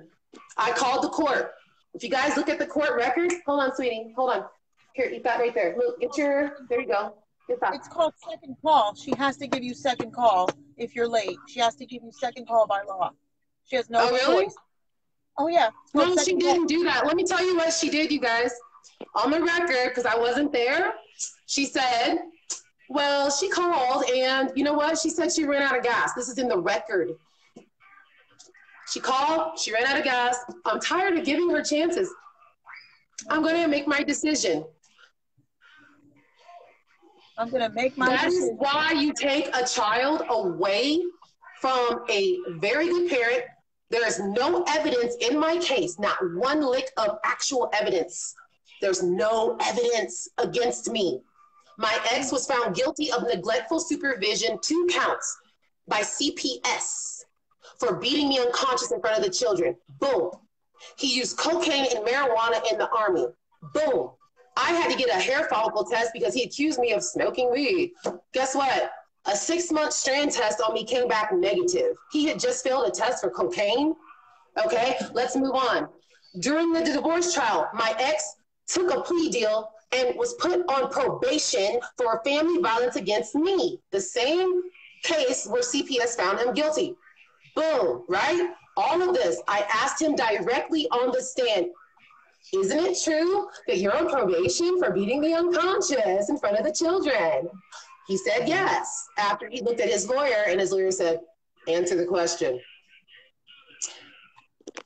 I called the court. If you guys look at the court records, hold on, sweetie. Hold on. Here, eat that right there. Look, get your, there you go. Get that. It's called second call. She has to give you second call if you're late. She has to give you second call by law. She has no Oh, really? choice. Oh yeah. No, she didn't do that. Let me tell you what she did, you guys. On the record, because I wasn't there, she said, well, she called and you know what? She said she ran out of gas. This is in the record. She called, she ran out of gas. I'm tired of giving her chances. I'm going to make my decision. I'm gonna make my decision. That is why you take a child away from a very good parent. There is no evidence in my case, not one lick of actual evidence. There's no evidence against me. My ex was found guilty of neglectful supervision, two counts by CPS for beating me unconscious in front of the children. Boom. He used cocaine and marijuana in the army. Boom. I had to get a hair follicle test because he accused me of smoking weed. Guess what? A six month strand test on me came back negative. He had just failed a test for cocaine. Okay, let's move on. During the divorce trial, my ex took a plea deal and was put on probation for family violence against me. The same case where CPS found him guilty. Boom, right? All of this, I asked him directly on the stand isn't it true that you're on probation for beating the unconscious in front of the children? He said yes, after he looked at his lawyer, and his lawyer said, Answer the question.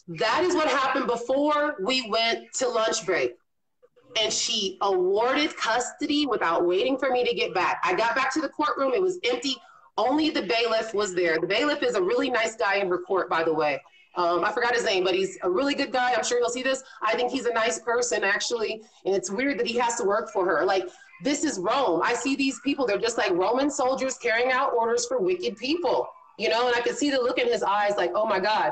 That is what happened before we went to lunch break. And she awarded custody without waiting for me to get back. I got back to the courtroom, it was empty. Only the bailiff was there. The bailiff is a really nice guy in her court, by the way. Um, I forgot his name, but he's a really good guy. I'm sure he'll see this. I think he's a nice person, actually. And it's weird that he has to work for her. Like, this is Rome. I see these people, they're just like Roman soldiers carrying out orders for wicked people, you know? And I could see the look in his eyes, like, oh my God.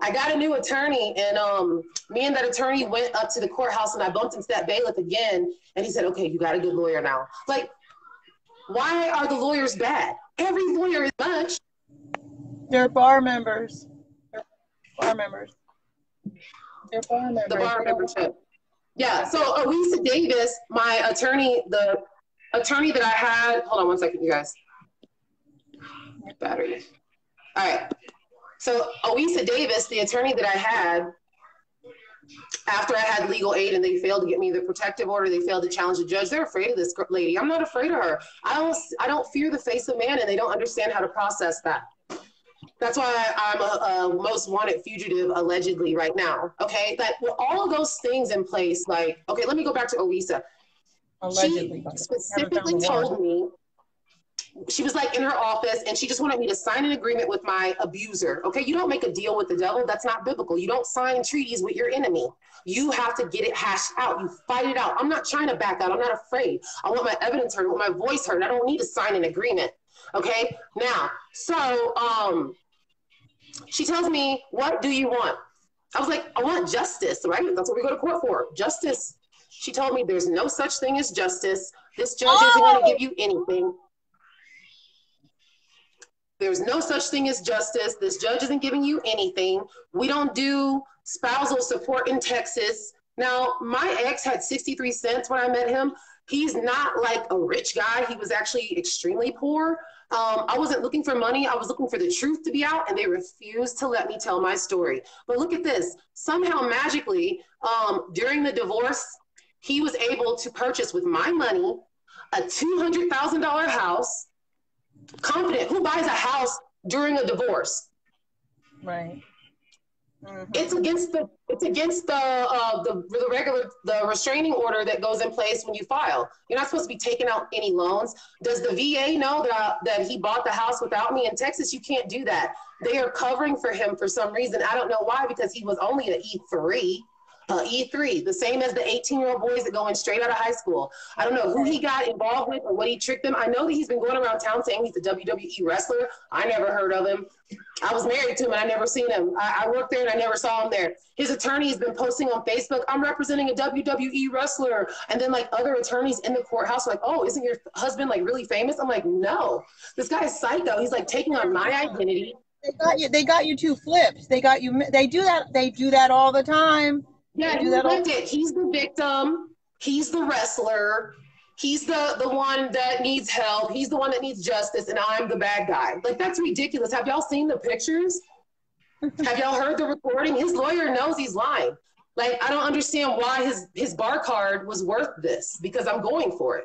I got a new attorney, and um, me and that attorney went up to the courthouse, and I bumped into that bailiff again. And he said, okay, you got a good lawyer now. Like, why are the lawyers bad? Every lawyer is much. They're bar members. They're bar members. They're bar members. the bar membership. Yeah, so Elisa Davis, my attorney, the attorney that I had, hold on one second, you guys. Battery. All right. So Elisa Davis, the attorney that I had, after I had legal aid and they failed to get me the protective order, they failed to challenge the judge. They're afraid of this lady. I'm not afraid of her. I don't. I don't fear the face of man, and they don't understand how to process that. That's why I'm a, a most wanted fugitive allegedly right now. Okay, that with all of those things in place, like okay, let me go back to Elisa. Allegedly. She by the way. specifically Haven't found the told me she was like in her office and she just wanted me to sign an agreement with my abuser. Okay, you don't make a deal with the devil. That's not biblical. You don't sign treaties with your enemy. You have to get it hashed out. You fight it out. I'm not trying to back out. I'm not afraid. I want my evidence heard. I want my voice heard. I don't need to sign an agreement. Okay. Now, so um, she tells me, "What do you want?" I was like, "I want justice." Right? That's what we go to court for. Justice. She told me, "There's no such thing as justice. This judge oh! isn't going to give you anything." There's no such thing as justice. This judge isn't giving you anything. We don't do spousal support in Texas. Now, my ex had 63 cents when I met him. He's not like a rich guy. He was actually extremely poor. Um, I wasn't looking for money. I was looking for the truth to be out, and they refused to let me tell my story. But look at this. Somehow, magically, um, during the divorce, he was able to purchase with my money a $200,000 house confident. Who buys a house during a divorce? Right. Mm-hmm. It's against the it's against the, uh, the the regular the restraining order that goes in place when you file. You're not supposed to be taking out any loans. Does the VA know that that he bought the house without me in Texas? You can't do that. They are covering for him for some reason. I don't know why because he was only an E three uh, E3, the same as the 18 year old boys that go in straight out of high school. I don't know who he got involved with or what he tricked them. I know that he's been going around town saying he's a WWE wrestler. I never heard of him. I was married to him and I never seen him. I, I worked there and I never saw him there. His attorney has been posting on Facebook, I'm representing a WWE wrestler. And then like other attorneys in the courthouse like, oh, isn't your husband like really famous? I'm like, no, this guy is psycho. He's like taking on my identity. They got you. They got you two flips. They got you. They do that. They do that all the time. Yeah, he lived it. He's the victim. He's the wrestler. He's the the one that needs help. He's the one that needs justice, and I'm the bad guy. Like that's ridiculous. Have y'all seen the pictures? Have y'all heard the recording? His lawyer knows he's lying. Like I don't understand why his his bar card was worth this because I'm going for it.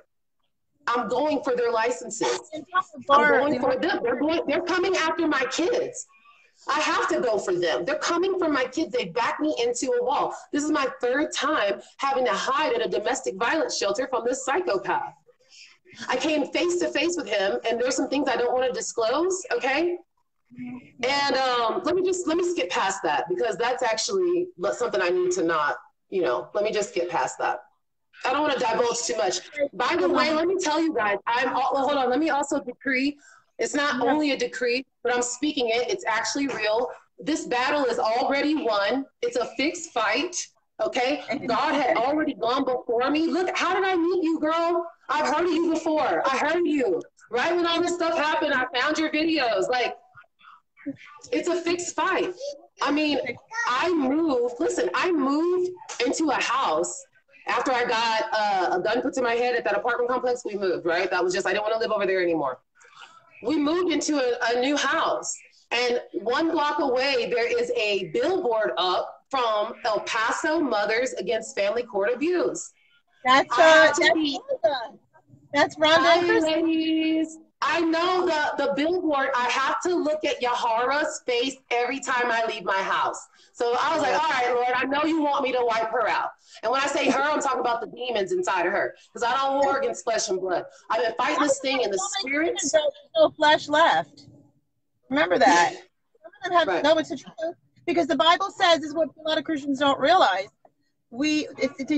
I'm going for their licenses. I'm going for them. They're going. They're coming after my kids. I have to go for them. They're coming for my kids. They back me into a wall. This is my third time having to hide at a domestic violence shelter from this psychopath. I came face to face with him, and there's some things I don't want to disclose. Okay. And um, let me just let me skip past that because that's actually something I need to not, you know. Let me just get past that. I don't want to divulge too much. By the way, let me tell you guys, I'm all, hold on. Let me also decree it's not only a decree, but I'm speaking it. It's actually real. This battle is already won. It's a fixed fight. Okay. God had already gone before me. Look, how did I meet you, girl? I've heard of you before. I heard you. Right when all this stuff happened, I found your videos. Like, it's a fixed fight. I mean, I moved, listen, I moved into a house after I got uh, a gun put to my head at that apartment complex. We moved, right? That was just, I didn't want to live over there anymore we moved into a, a new house. And one block away, there is a billboard up from El Paso Mothers Against Family Court Abuse. That's uh, that's, be, that's Rhonda. Hi, ladies. I know the, the billboard, I have to look at Yahara's face every time I leave my house. So I was like, all right, Lord, I know you want me to wipe her out. And when I say her, I'm talking about the demons inside of her. Because I don't war against flesh and blood. I've been fighting this thing in the spirit. There's no flesh left. Remember that. right. No, it's the truth. Because the Bible says, is what a lot of Christians don't realize. We,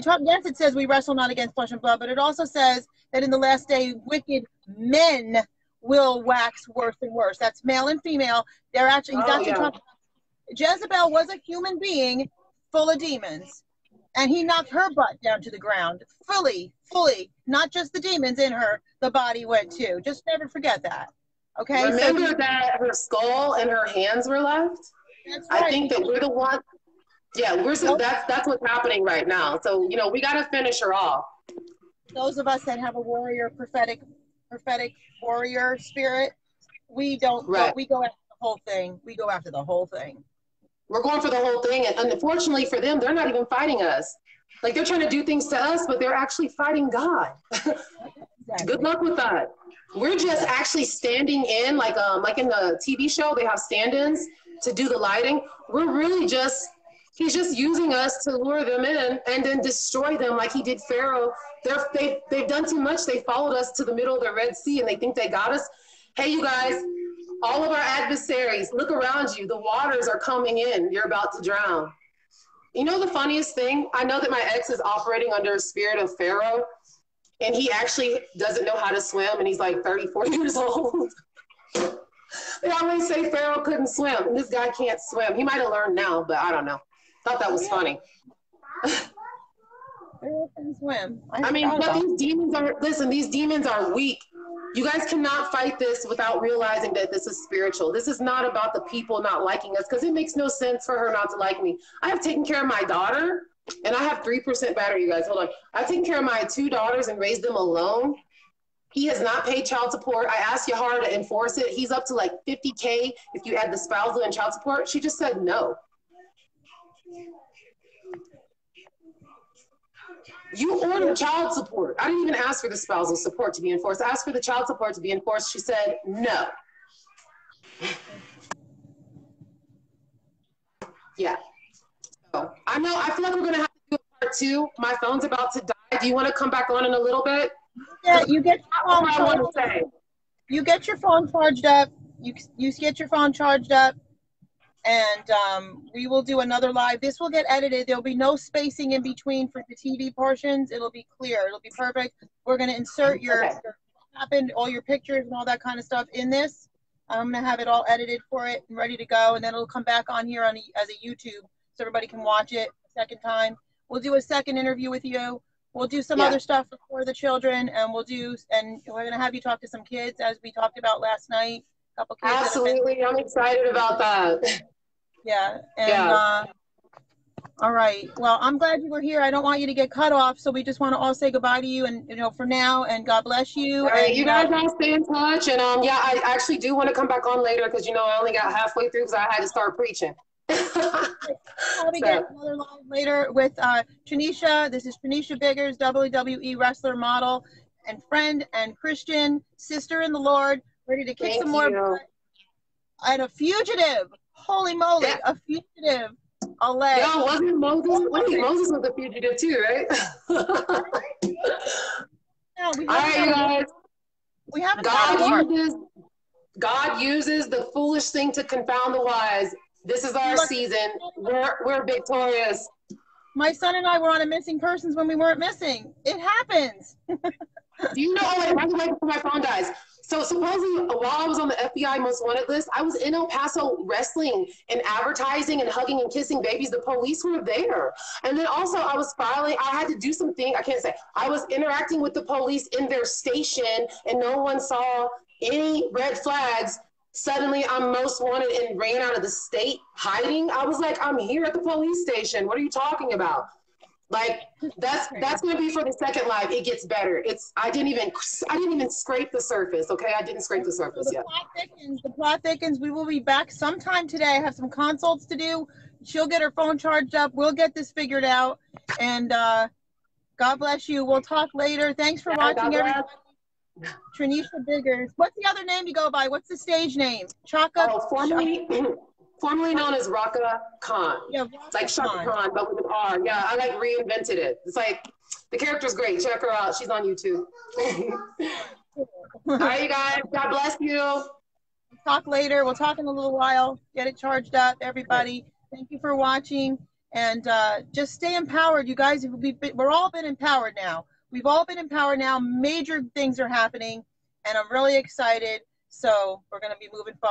talk, yes, it says we wrestle not against flesh and blood, but it also says that in the last day, wicked men will wax worse and worse. That's male and female. They're actually, he's oh, actually yeah. talking Jezebel was a human being full of demons, and he knocked her butt down to the ground fully, fully. Not just the demons in her, the body went too. Just never forget that. Okay. Remember so, that her skull and her hands were left. Right. I think that we're the ones. Yeah, we're so that's that's what's happening right now. So you know we got to finish her off. Those of us that have a warrior prophetic prophetic warrior spirit, we don't. Right. Go, we go after the whole thing. We go after the whole thing. We're going for the whole thing. And unfortunately for them, they're not even fighting us. Like they're trying to do things to us, but they're actually fighting God. Good luck with that. We're just actually standing in, like um, like in the TV show, they have stand-ins to do the lighting. We're really just He's just using us to lure them in and then destroy them like he did Pharaoh. They're, they, they've done too much. They followed us to the middle of the Red Sea and they think they got us. Hey, you guys, all of our adversaries, look around you. The waters are coming in. You're about to drown. You know the funniest thing? I know that my ex is operating under a spirit of Pharaoh and he actually doesn't know how to swim and he's like 34 years old. they always say Pharaoh couldn't swim and this guy can't swim. He might have learned now, but I don't know. Thought that was funny. swim. I, I mean, but these demons are listen. These demons are weak. You guys cannot fight this without realizing that this is spiritual. This is not about the people not liking us because it makes no sense for her not to like me. I have taken care of my daughter, and I have three percent battery. You guys, hold on. I've taken care of my two daughters and raised them alone. He has not paid child support. I asked Yahara to enforce it. He's up to like 50K if you add the spousal and child support. She just said no. You ordered child support. I didn't even ask for the spousal support to be enforced. I asked for the child support to be enforced. She said no. Yeah. So I know, I feel like we're going to have to do a part two. My phone's about to die. Do you want to come back on in a little bit? Yeah, you get your phone I want to say. You get your phone charged up. You, you get your phone charged up and um, we will do another live. This will get edited. There'll be no spacing in between for the TV portions. It'll be clear. It'll be perfect. We're going to insert your, Okay. your happened, all your pictures and all that kind of stuff in this. I'm going to have it all edited for it and ready to go, and then it'll come back on here on a, as a YouTube so everybody can watch it a second time. We'll do a second interview with you. We'll do some Yeah. other stuff for the children, and we'll do, and we're going to have you talk to some kids as we talked about last night. Couple kids. that have been- Absolutely. I'm excited about that. yeah. And Yeah. uh all right. Well, I'm glad you were here. I don't want you to get cut off, so we just want to all say goodbye to you and you know for now and God bless you. All right, and, you guys all stay in touch. And um, yeah, I actually do want to come back on later because you know I only got halfway through because I had to start preaching. probably so- get another live later with uh Trenesha. This is Trenesha Biggers, WWE wrestler model and friend and Christian sister in the Lord, ready to kick Thank some more you. butt. And a fugitive. Holy moly, Yeah. a fugitive. A leg. Yo, wasn't Moses? Wait, Moses was a fugitive too, right? all Yeah, we right, you guys. we haven't God uses God uses the foolish thing to confound the wise. This is our Look- season. We're we're victorious. My son and I were on a missing persons when we weren't missing. It happens. Do you know? Oh, wait, by the way, before my phone dies. So supposedly, while I was on the FBI most wanted list, I was in El Paso wrestling and advertising and hugging and kissing babies. The police were there, and then also I was filing. I had to do something. I can't say. I was interacting with the police in their station, and no one saw any red flags. Suddenly, I'm most wanted and ran out of the state hiding. I was like, I'm here at the police station. What are you talking about? Like that's that's gonna be for the second live. It gets better. It's I didn't even I didn't even scrape the surface. Okay, I didn't scrape the So surface the yet. plot thickens. The plot thickens. We will be back sometime today. I have some consults to do. She'll get her phone charged up. We'll get this figured out. And uh, God bless you. We'll talk later. Thanks for Yeah, watching, everybody. Trenesha Biggers. What's the other name you go by? What's the stage name? Chaka. Oh, formerly formerly known as Rhaka Khan. Yeah, It's like Chaka Khan, but with an R. Yeah, I like reinvented it. It's like the character's great. Check her out. She's on YouTube. All right, you guys. God bless you. talk later. We'll talk in a little while. Get it charged up, everybody. Thank you for watching, and uh, just stay empowered, you guys. We've been, we're all been empowered now. We've all been empowered now. Major things are happening, and I'm really excited. So we're going to be moving forward.